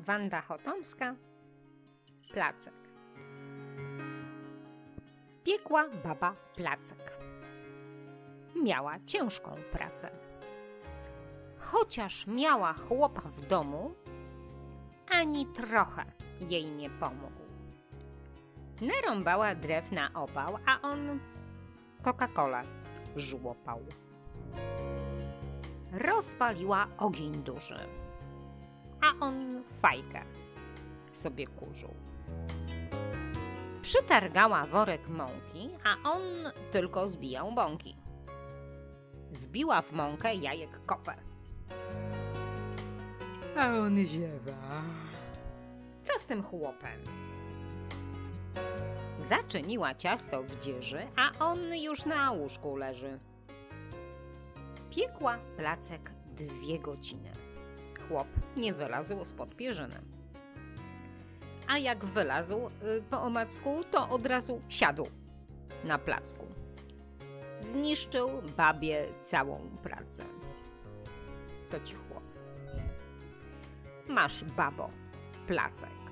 Wanda Chotomska, Placek. Piekła baba Placek. Miała ciężką pracę. Chociaż miała chłopa w domu, ani trochę jej nie pomógł. Narąbała drew na opał, a on Coca-Colę żłopał. Rozpaliła ogień duży, a on fajkę sobie kurzył. Przytargała worek mąki, a on tylko zbijał bąki. Wbiła w mąkę jajek kopę. A on ziewa. Co z tym chłopem? Zaczyniła ciasto w dzieży, a on już na łóżku leży. Piekła placek dwie godziny. Chłop nie wylazł spod pierzyny. A jak wylazł y, po omacku, to od razu siadł na placku. Zniszczył babie całą pracę. To ci chłop. Masz, babo, placek.